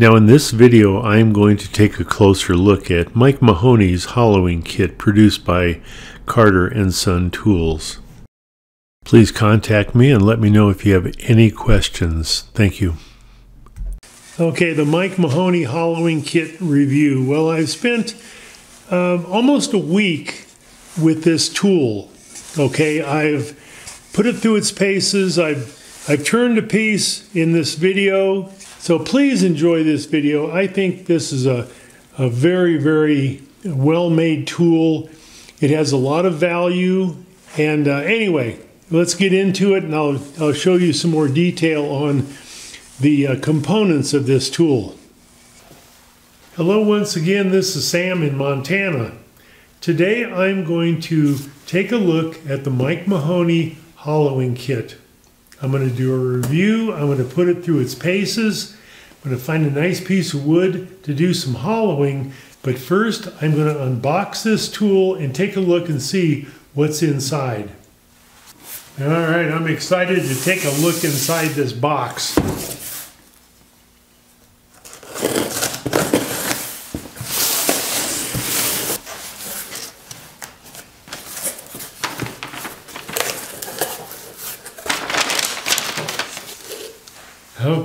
Now in this video I'm going to take a closer look at Mike Mahoney's hollowing kit produced by Carter and Son Tools. Please contact me and let me know if you have any questions. Thank you. Okay, the Mike Mahoney hollowing kit review. Well, I've spent um, almost a week with this tool. Okay, I've put it through its paces. I've I've turned a piece in this video so please enjoy this video. I think this is a, a very, very well-made tool. It has a lot of value. And uh, anyway, let's get into it and I'll, I'll show you some more detail on the uh, components of this tool. Hello once again, this is Sam in Montana. Today I'm going to take a look at the Mike Mahoney hollowing kit. I'm going to do a review. I'm going to put it through its paces. I'm going to find a nice piece of wood to do some hollowing. But first, I'm going to unbox this tool and take a look and see what's inside. All right, I'm excited to take a look inside this box.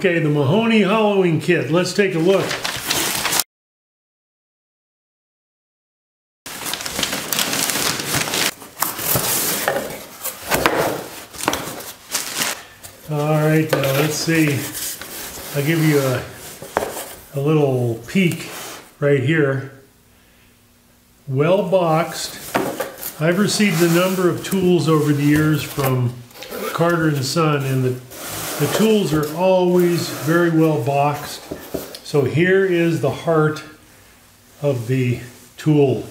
Okay, the Mahoney hollowing kit. Let's take a look. All right, now let's see. I'll give you a, a little peek right here. Well boxed. I've received a number of tools over the years from Carter and Son, and the the tools are always very well boxed. So here is the heart of the tool,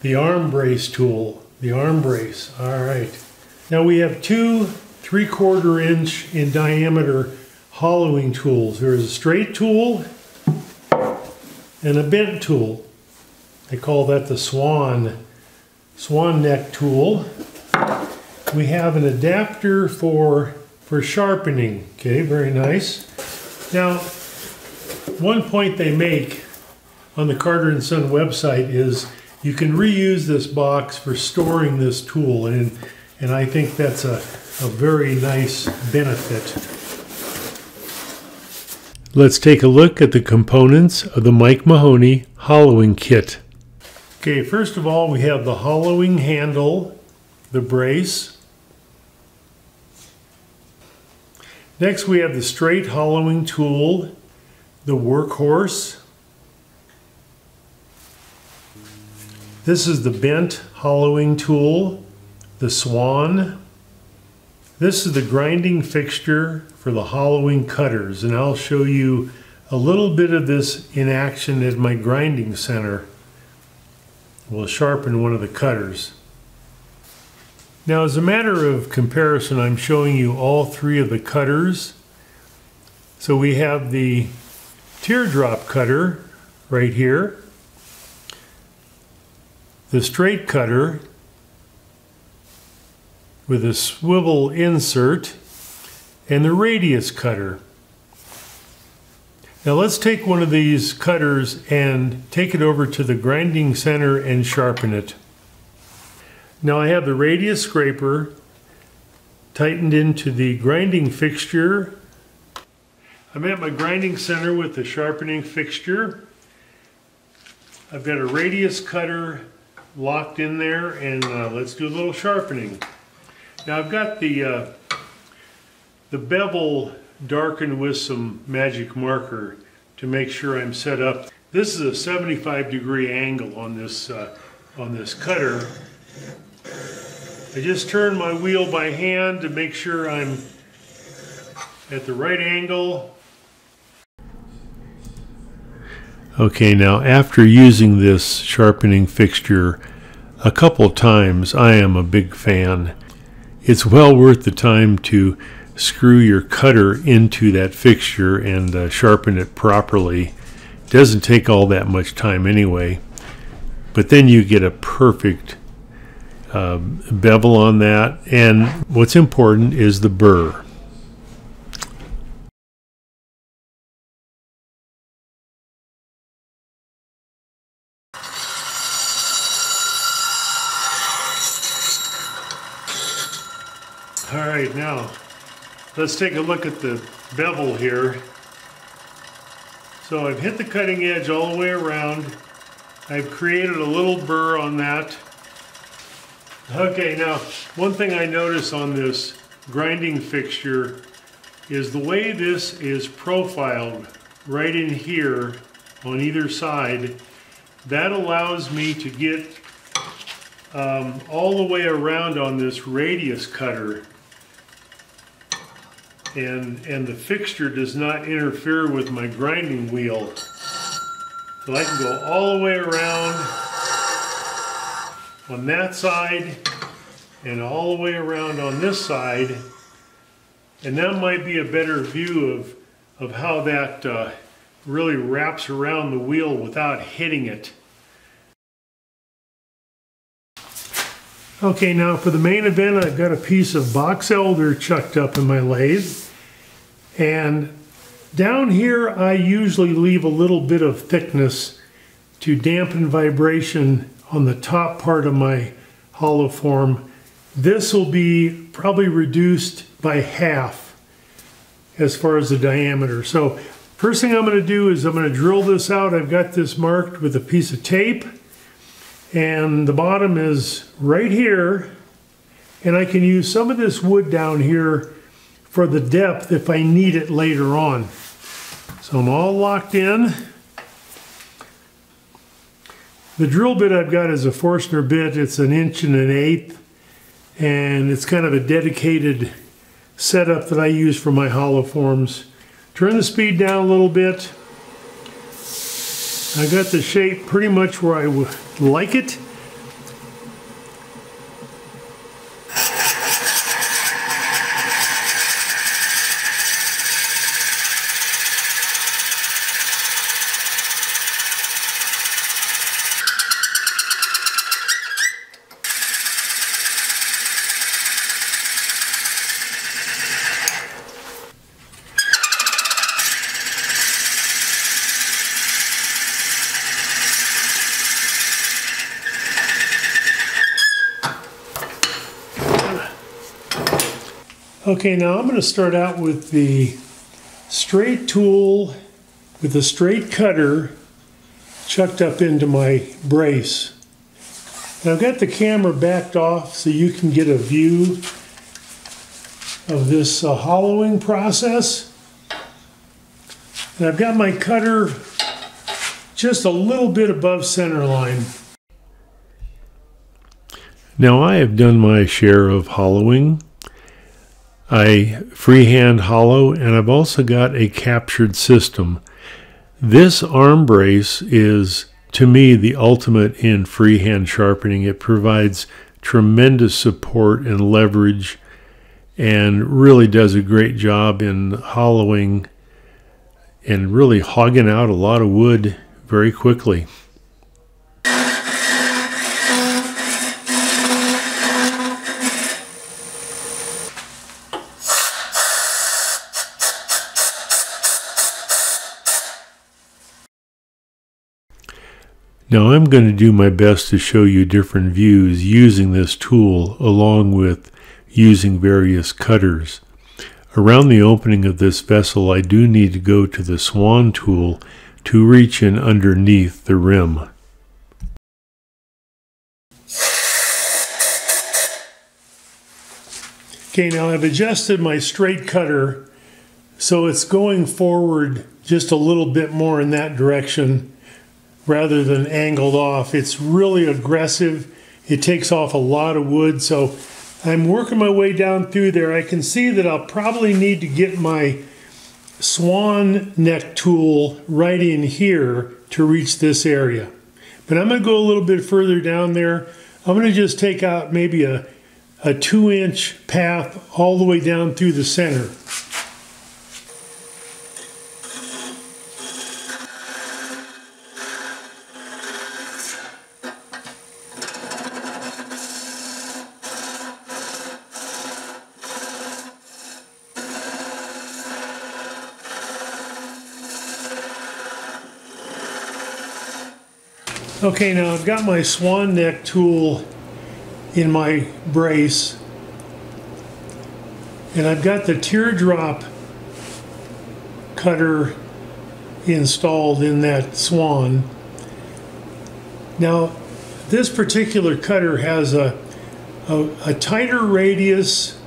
the arm brace tool, the arm brace. All right. Now we have two three quarter inch in diameter hollowing tools. There's a straight tool and a bent tool. They call that the swan, swan neck tool. We have an adapter for for sharpening. Okay, very nice. Now, one point they make on the Carter and Son website is you can reuse this box for storing this tool, and and I think that's a, a very nice benefit. Let's take a look at the components of the Mike Mahoney hollowing kit. Okay, first of all, we have the hollowing handle, the brace, Next we have the straight hollowing tool, the workhorse. This is the bent hollowing tool, the swan. This is the grinding fixture for the hollowing cutters and I'll show you a little bit of this in action at my grinding center. We'll sharpen one of the cutters. Now as a matter of comparison, I'm showing you all three of the cutters. So we have the teardrop cutter right here, the straight cutter with a swivel insert, and the radius cutter. Now let's take one of these cutters and take it over to the grinding center and sharpen it. Now I have the radius scraper tightened into the grinding fixture. I'm at my grinding center with the sharpening fixture. I've got a radius cutter locked in there and uh, let's do a little sharpening. Now I've got the, uh, the bevel darkened with some magic marker to make sure I'm set up. This is a 75 degree angle on this, uh, on this cutter I just turn my wheel by hand to make sure I'm at the right angle. Okay, now after using this sharpening fixture a couple times, I am a big fan. It's well worth the time to screw your cutter into that fixture and uh, sharpen it properly. It doesn't take all that much time anyway, but then you get a perfect um, bevel on that. And what's important is the burr. All right, now let's take a look at the bevel here. So I've hit the cutting edge all the way around. I've created a little burr on that Okay, now one thing I notice on this grinding fixture is the way this is profiled right in here on either side, that allows me to get um, all the way around on this radius cutter and, and the fixture does not interfere with my grinding wheel. So I can go all the way around on that side and all the way around on this side. And that might be a better view of, of how that uh, really wraps around the wheel without hitting it. Okay, now for the main event, I've got a piece of box elder chucked up in my lathe. And down here, I usually leave a little bit of thickness to dampen vibration on the top part of my hollow form. This will be probably reduced by half as far as the diameter. So first thing I'm going to do is I'm going to drill this out. I've got this marked with a piece of tape and the bottom is right here and I can use some of this wood down here for the depth if I need it later on. So I'm all locked in. The drill bit I've got is a Forstner bit. It's an inch and an eighth and it's kind of a dedicated setup that I use for my hollow forms. Turn the speed down a little bit. I got the shape pretty much where I like it. Okay, now I'm going to start out with the straight tool with a straight cutter chucked up into my brace. I've got the camera backed off so you can get a view of this uh, hollowing process. And I've got my cutter just a little bit above center line. Now I have done my share of hollowing I freehand hollow, and I've also got a captured system. This arm brace is, to me, the ultimate in freehand sharpening. It provides tremendous support and leverage and really does a great job in hollowing and really hogging out a lot of wood very quickly. Now I'm going to do my best to show you different views using this tool along with using various cutters. Around the opening of this vessel I do need to go to the swan tool to reach in underneath the rim. Okay, now I've adjusted my straight cutter so it's going forward just a little bit more in that direction rather than angled off. It's really aggressive. It takes off a lot of wood. So I'm working my way down through there. I can see that I'll probably need to get my swan neck tool right in here to reach this area. But I'm going to go a little bit further down there. I'm going to just take out maybe a, a two inch path all the way down through the center. Okay, now I've got my swan neck tool in my brace. And I've got the teardrop cutter installed in that Swan. Now, this particular cutter has a, a, a, tighter radius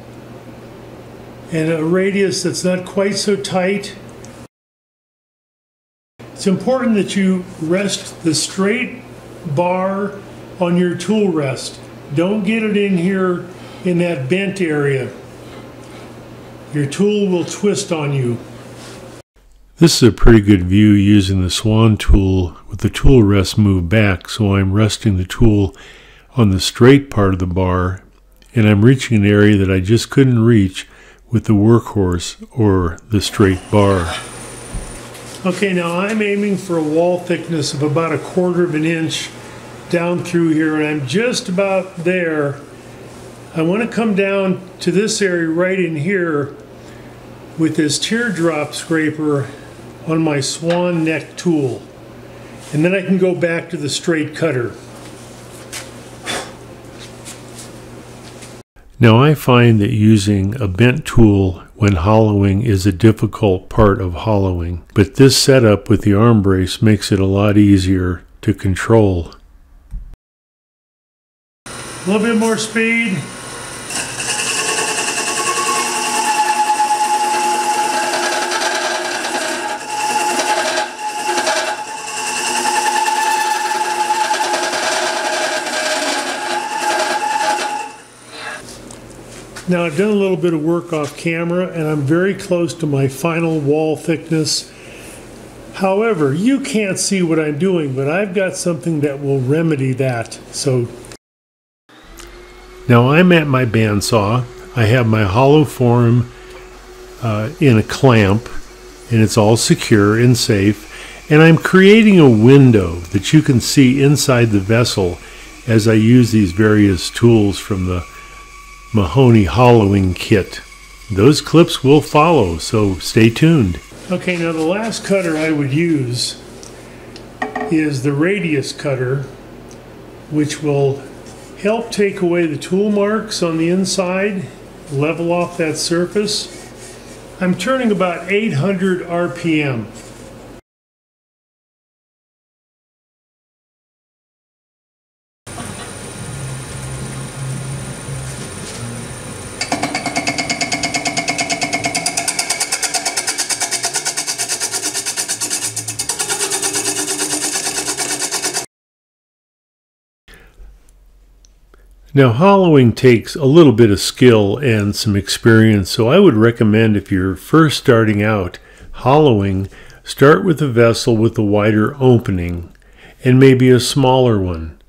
and a radius that's not quite so tight. It's important that you rest the straight bar on your tool rest. Don't get it in here in that bent area. Your tool will twist on you. This is a pretty good view using the swan tool with the tool rest moved back so I'm resting the tool on the straight part of the bar and I'm reaching an area that I just couldn't reach with the workhorse or the straight bar. Okay, now I'm aiming for a wall thickness of about a quarter of an inch down through here and I'm just about there. I want to come down to this area right in here with this teardrop scraper on my swan neck tool. And then I can go back to the straight cutter. Now I find that using a bent tool when hollowing is a difficult part of hollowing, but this setup with the arm brace makes it a lot easier to control. A little bit more speed. Now I've done a little bit of work off camera and I'm very close to my final wall thickness. However, you can't see what I'm doing, but I've got something that will remedy that. So now I'm at my bandsaw. I have my hollow form uh, in a clamp and it's all secure and safe. And I'm creating a window that you can see inside the vessel as I use these various tools from the Mahoney hollowing kit. Those clips will follow, so stay tuned. Okay, now the last cutter I would use is the radius cutter, which will help take away the tool marks on the inside, level off that surface. I'm turning about 800 RPM. Now, hollowing takes a little bit of skill and some experience, so I would recommend if you're first starting out hollowing, start with a vessel with a wider opening and maybe a smaller one.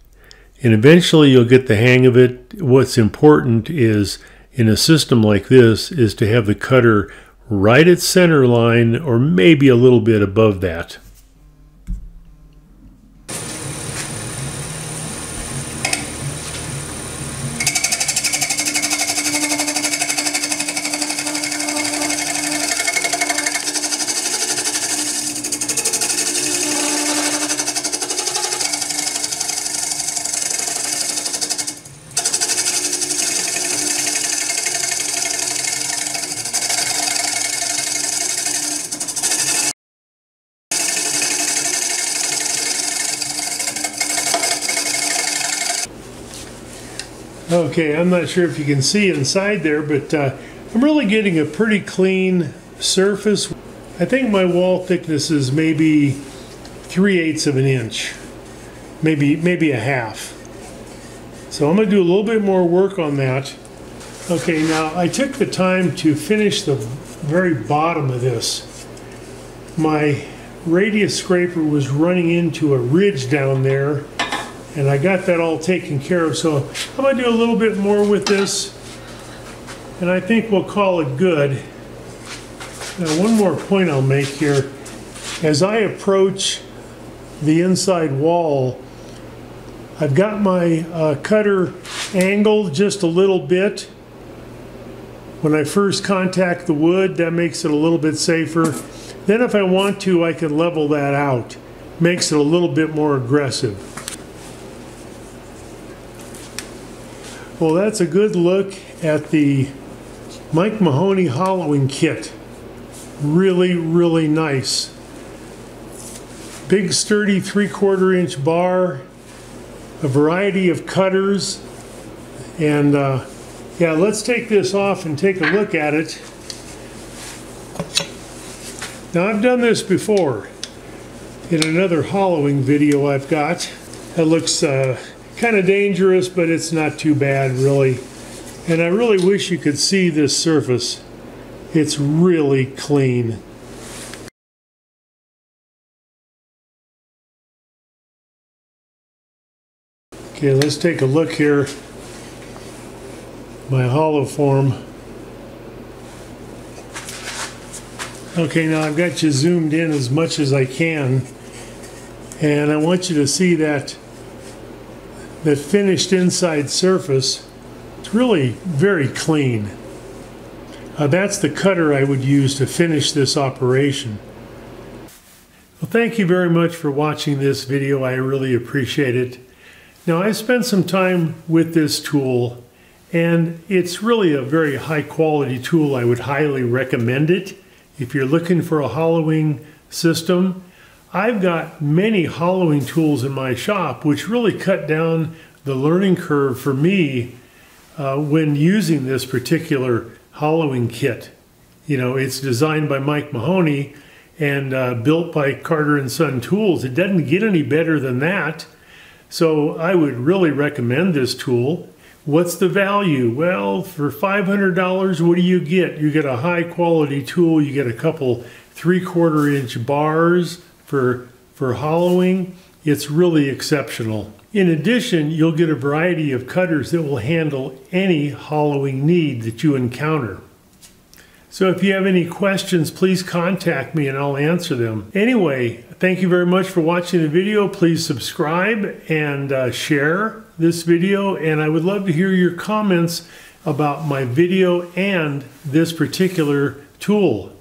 And eventually you'll get the hang of it. What's important is in a system like this is to have the cutter right at center line or maybe a little bit above that. Okay, I'm not sure if you can see inside there, but uh, I'm really getting a pretty clean surface. I think my wall thickness is maybe 3 eighths of an inch, maybe, maybe a half. So I'm going to do a little bit more work on that. Okay, now I took the time to finish the very bottom of this. My radius scraper was running into a ridge down there and I got that all taken care of. So I'm to do a little bit more with this, and I think we'll call it good. Now, one more point I'll make here. As I approach the inside wall, I've got my uh, cutter angled just a little bit. When I first contact the wood, that makes it a little bit safer. Then if I want to, I can level that out. Makes it a little bit more aggressive. Well, that's a good look at the Mike Mahoney hollowing kit. Really, really nice. Big sturdy three quarter inch bar, a variety of cutters, and uh, yeah, let's take this off and take a look at it. Now I've done this before in another hollowing video I've got. That looks uh, kind of dangerous, but it's not too bad really. And I really wish you could see this surface. It's really clean. Okay, let's take a look here. My hollow form. Okay, now I've got you zoomed in as much as I can. And I want you to see that that finished inside surface it's really very clean. Uh, that's the cutter I would use to finish this operation. Well, thank you very much for watching this video. I really appreciate it. Now, I spent some time with this tool, and it's really a very high quality tool. I would highly recommend it if you're looking for a hollowing system. I've got many hollowing tools in my shop, which really cut down the learning curve for me uh, when using this particular hollowing kit. You know, it's designed by Mike Mahoney and uh, built by Carter and Son Tools. It doesn't get any better than that. So I would really recommend this tool. What's the value? Well, for $500, what do you get? You get a high quality tool. You get a couple three quarter inch bars for, for hollowing. It's really exceptional. In addition, you'll get a variety of cutters that will handle any hollowing need that you encounter. So if you have any questions, please contact me and I'll answer them. Anyway, thank you very much for watching the video. Please subscribe and uh, share this video. And I would love to hear your comments about my video and this particular tool.